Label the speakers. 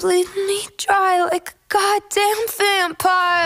Speaker 1: Bleed me dry like a goddamn vampire.